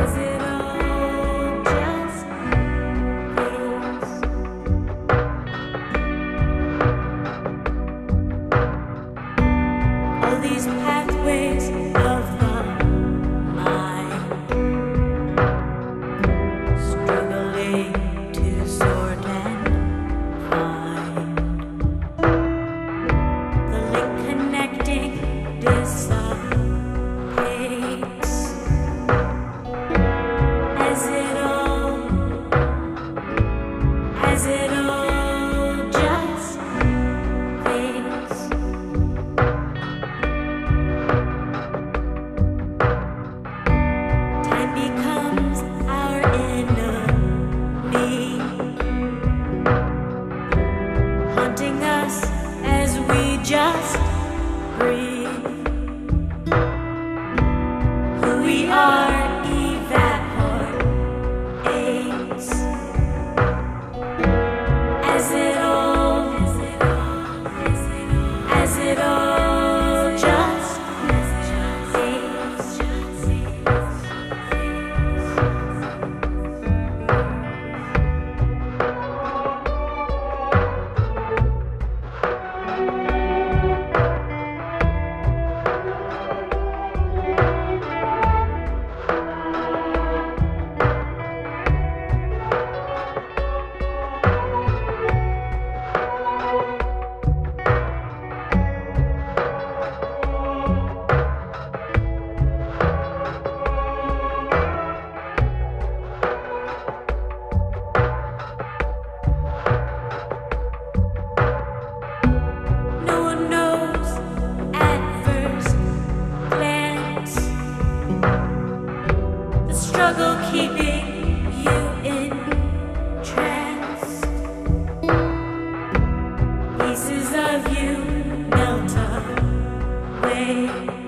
was it? haunting us as we just breathe. struggle keeping you. Pieces of you melt away.